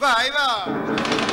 Vai, vai!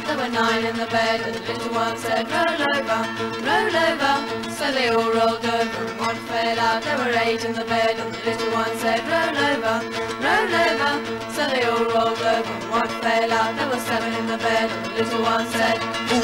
There were nine in the bed, and the little one said, roll over, roll over. So they all rolled over, and one fell out, there were eight in the bed, and the little one said, roll over, roll over. So they all rolled over, and one fell out, there were seven in the bed, and the little one said,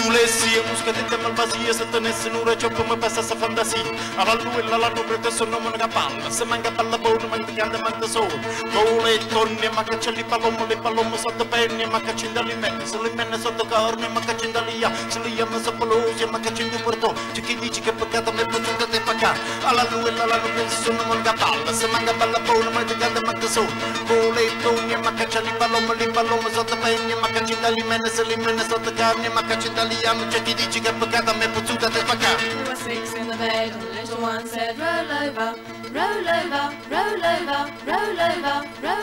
Nulesia, muscadita malvazia, satanese nura, yo como passa esa fantasía. Avalu en la la nube, que son nomon gapalla, se manga palla bona, manga ganda manga sol. Cole tonne, maca celli palomo, le palomo sotto penne, maca cindali menne, se le menne sotto carne, maca cindalia, se le llama sopolosia, maca cindu porto, c'è chi dice che peccato me potuto te pacà. Alla lue la la nube, sono nomon gapalla, se manga palla bona, manga ganda manga sol. Cole tonne, maca There were six in the bed, and little one said, roll over, roll over, roll over, roll over, roll